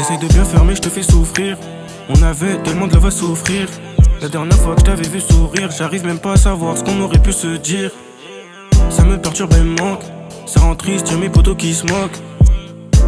J'essaye de bien faire mais je te fais souffrir On avait tellement de love à souffrir La dernière fois que t'avais vu sourire J'arrive même pas à savoir ce qu'on aurait pu se dire Ça me perturbe et me manque Ça rend triste, y'a mes potos qui se moquent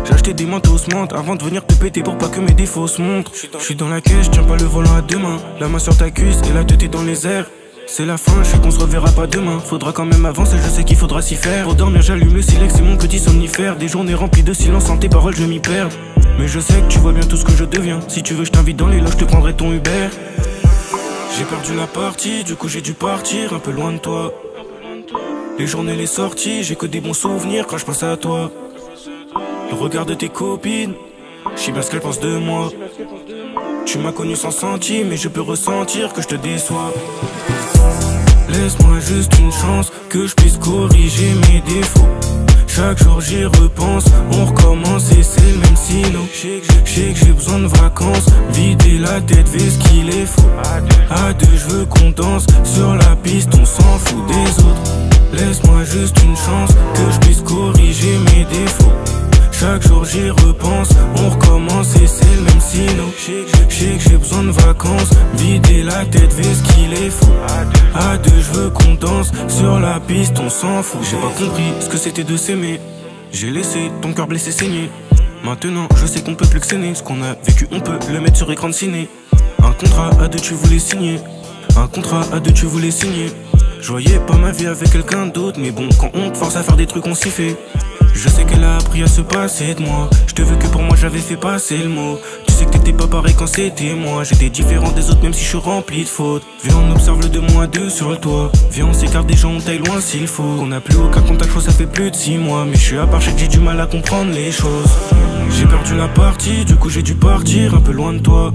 j'ai acheté des manteaux menthe avant de venir te péter pour pas que mes défauts se montrent. Je suis dans la caisse, tiens pas le volant à deux mains. La main sur ta cuisse et la tête est dans les airs. C'est la fin, je sais qu'on se reverra pas demain. Faudra quand même avancer, je sais qu'il faudra s'y faire. Pour dormir, j'allume le silex, c'est mon petit somnifère. Des journées remplies de silence, sans tes paroles, je m'y perds. Mais je sais que tu vois bien tout ce que je deviens. Si tu veux, je t'invite dans les loges, je te prendrai ton Uber. J'ai perdu la partie, du coup j'ai dû partir un peu loin de toi. Les journées, les sorties, j'ai que des bons souvenirs quand je pense à toi. Le regard de tes copines, je sais bien ce qu'elles pensent de moi. Tu m'as connu sans sentir, mais je peux ressentir que je te déçois. Laisse-moi juste une chance que je puisse corriger mes défauts. Chaque jour j'y repense, on recommence et c'est le même sino. Je sais que j'ai besoin de vacances, vider la tête, fais ce qu'il est faux. À deux, je veux qu'on danse sur la piste, on s'en fout des autres. Laisse-moi juste une chance que je puisse corriger mes défauts. Chaque jour j'y repense, on recommence et c'est le même sino que j'ai besoin de vacances, vider la tête, fais ce qu'il est fou. À deux je veux qu'on danse, sur la piste on s'en fout. J'ai pas compris ce que c'était de s'aimer. J'ai laissé ton cœur blessé saigner Maintenant je sais qu'on peut plus que s'aimer. Ce qu'on a vécu on peut le mettre sur écran de ciné. Un contrat à deux tu voulais signer. Un contrat à deux tu voulais signer. Je voyais pas ma vie avec quelqu'un d'autre Mais bon quand on te force à faire des trucs on s'y fait. Je sais qu'elle a appris à se passer de moi. Je te veux que pour moi j'avais fait passer le mot. Sais que t'étais pas pareil quand c'était moi. J'étais différent des autres même si je suis rempli de fautes. Viens on observe le deux mois deux sur le toit. Viens on s'écarte des gens, on taille loin s'il faut. On n'a plus aucun contact, je ça fait plus de six mois. Mais je suis à part, j'ai du mal à comprendre les choses. J'ai perdu la partie, du coup j'ai dû partir un peu loin de toi.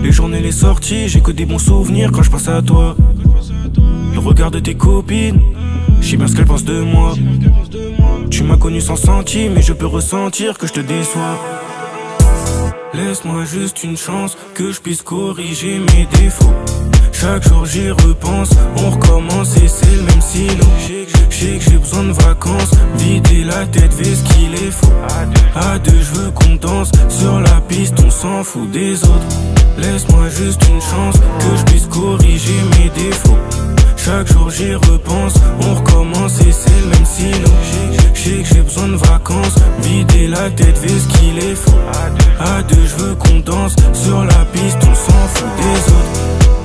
Les journées, les sorties, j'ai que des bons souvenirs quand je pense à toi. Le regard de tes copines, je sais bien ce qu'elles pensent de moi. Tu m'as connu sans sentir, mais je peux ressentir que je te déçois. Laisse-moi juste une chance que je puisse corriger mes défauts. Chaque jour j'y repense, on recommence et c'est le même silo. Je sais que j'ai besoin de vacances, vider la tête, fais ce qu'il est faux. À deux, je veux qu'on danse, sur la piste on s'en fout des autres. Laisse-moi juste une chance que je puisse corriger mes défauts. Chaque jour j'y repense, on recommence et c'est le même silo chic, j'ai besoin de vacances. Vider la tête, fais ce qu'il est fou. À deux, je veux qu'on danse. Sur la piste, on s'en fout des autres.